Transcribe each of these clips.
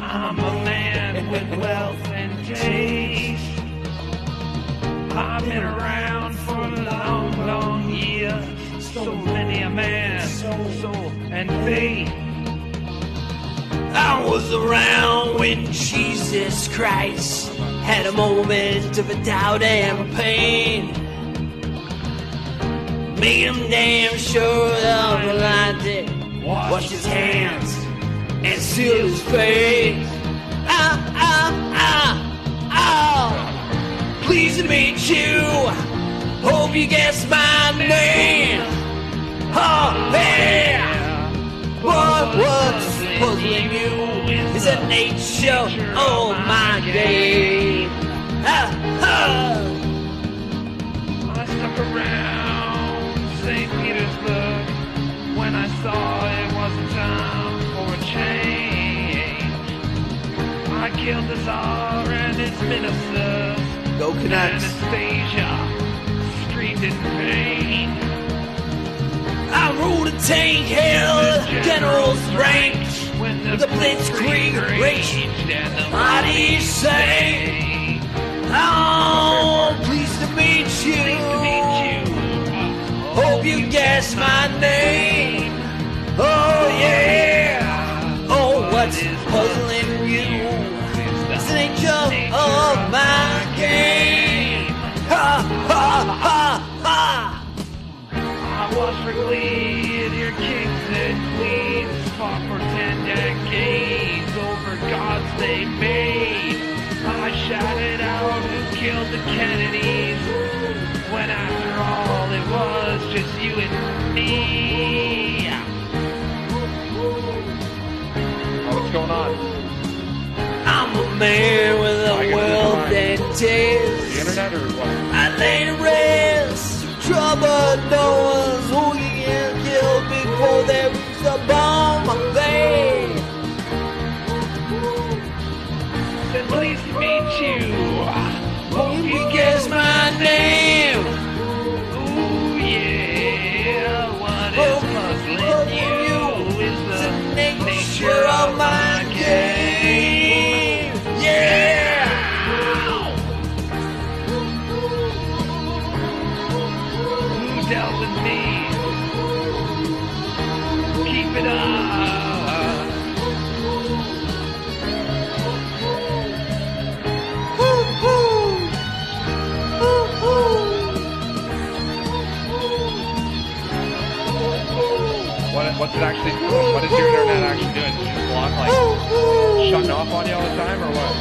I'm a man with wealth and taste. I've been around for a long, long years. So many a man, soul, and faith. I was around when Jesus Christ had a moment of doubt and pain. Made him damn sure Washed his hands and seal his face. Ah, ah, ah, ah. Pleased to meet you. Hope you guess my name. Oh, yeah. What what's puzzling you is the nature of my game. Ah, ah. I stuck around St. Petersburg when I saw The Tsar and his ministers. Go Canucks. Anastasia screamed in pain. I ruled a tank, held general's rank. When The blitzkrieg raged and the sang. Oh, pleased to meet you. Pleased to meet you. Hope you guess my name. Ha ha ha ha. I was for Glee, your kings and queens fought for ten decades over gods they made. I shouted out who killed the Kennedys, when after all it was just you and me. Oh, what's going on? I'm a man with a world wealth it's and The taste. internet or what? I lay to rest, trouble no one's who you can kill before there is a bomb. Said pleased to meet you. Hope You you guess my it actually? What is your internet actually doing? Is it just block like shutting off on you all the time or what?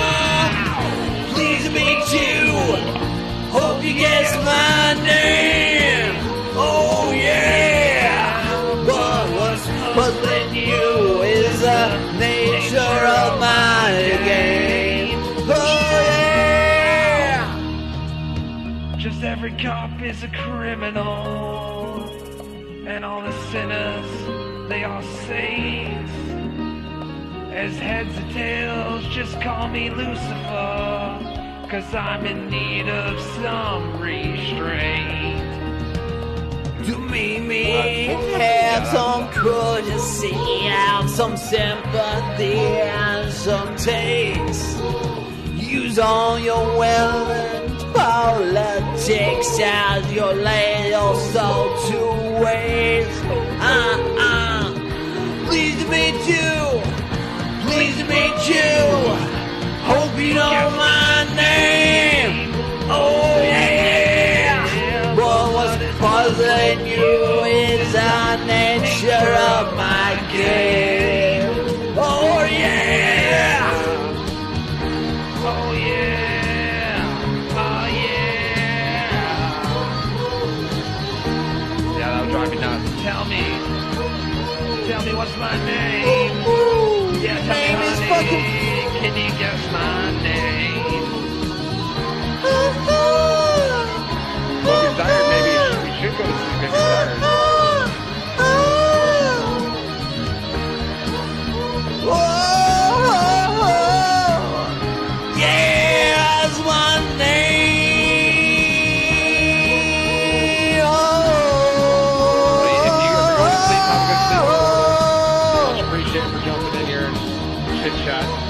Ah, please meet you. Hope you guess my name. Just every cop is a criminal, and all the sinners, they are saints. As heads or tails, just call me Lucifer, cause I'm in need of some restraint. Do me, me, have some courtesy, have some sympathy, and some taste. Use all your well-earned politics as you lay your little soul to waste. Uh, uh, pleased to meet you. Pleased to meet you. For jumping in here and chit chat.